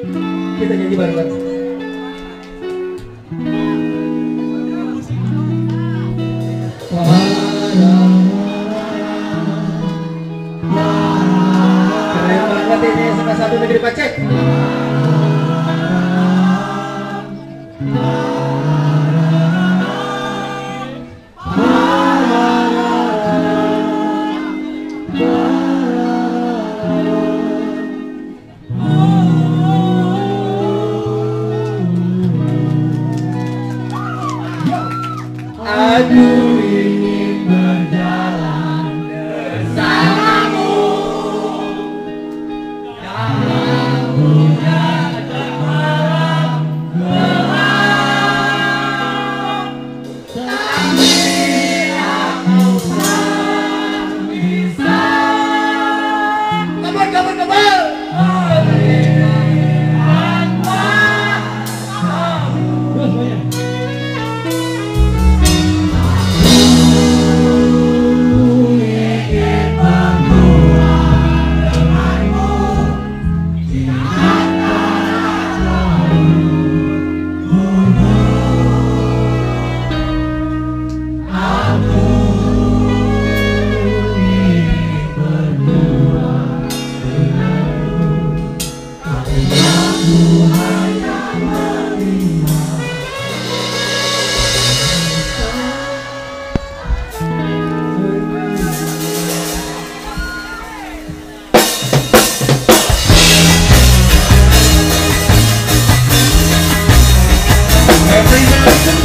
Kita nyanyi bareng-bareng. Keren banget ini salah satu negeri Pacet. Listen.